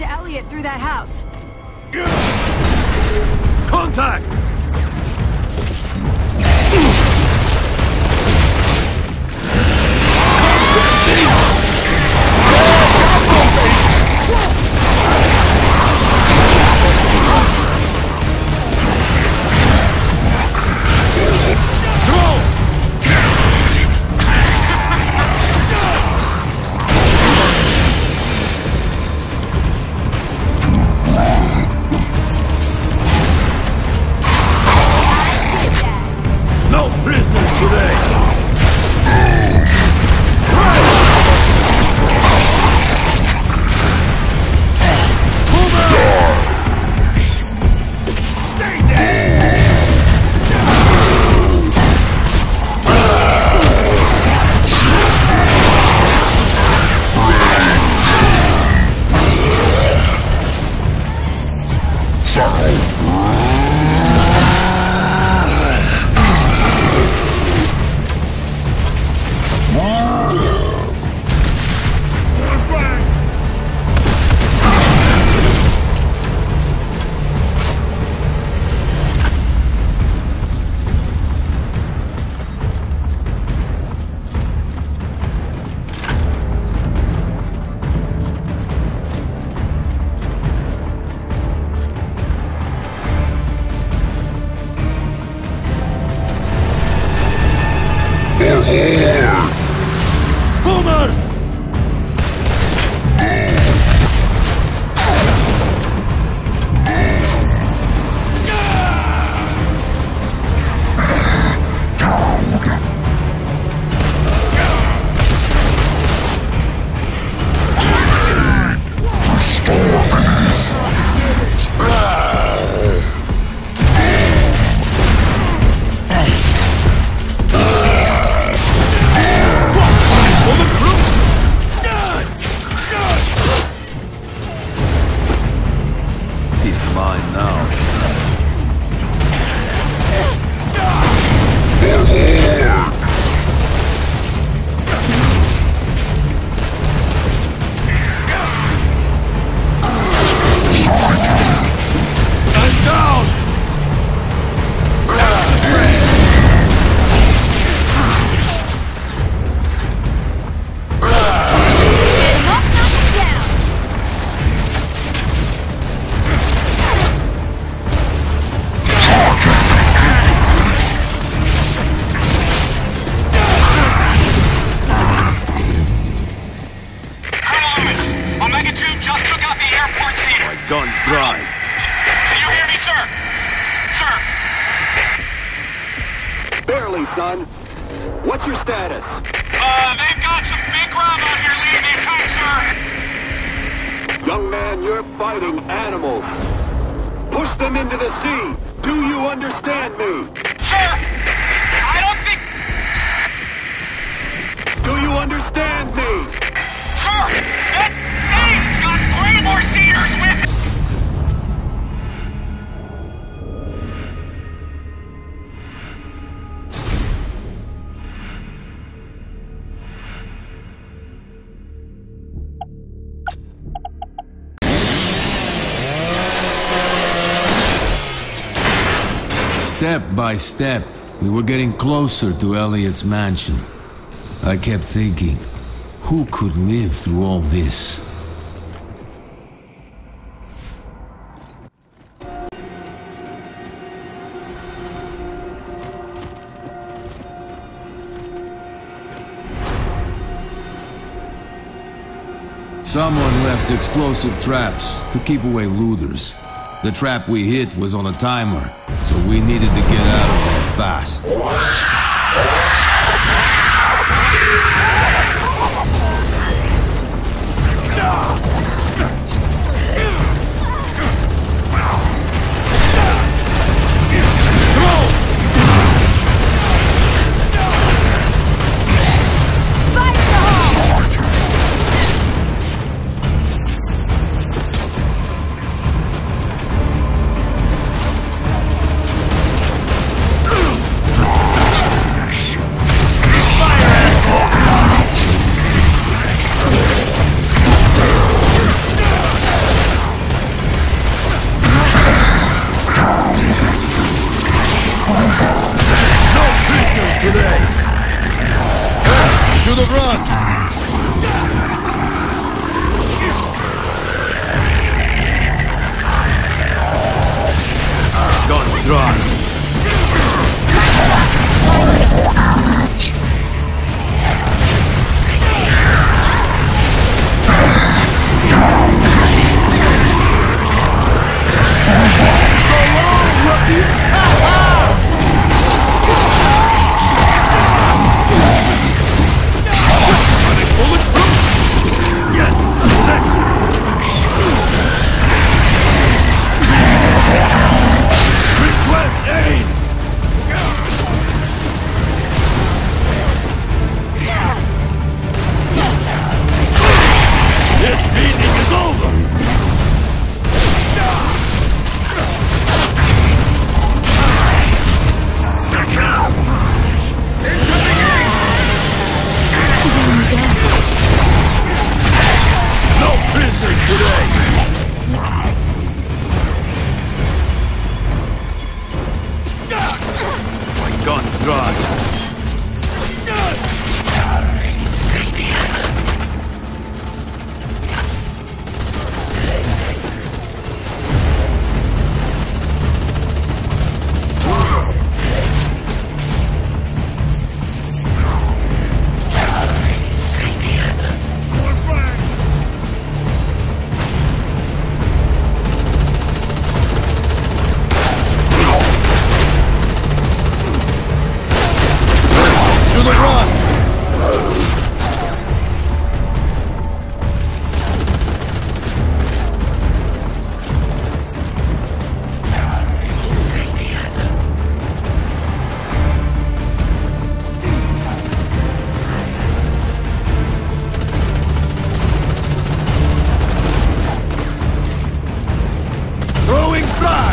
to Elliot through that house. Contact! Boomers! Barely, son. What's your status? uh, they've got some big grub out here leading the attack, sir. Young man, you're fighting animals. Push them into the sea. Do you understand me? Sir, Step by step, we were getting closer to Elliot's mansion. I kept thinking, who could live through all this? Someone left explosive traps to keep away looters. The trap we hit was on a timer, so we needed to get out of there fast. Don't draw. Drive!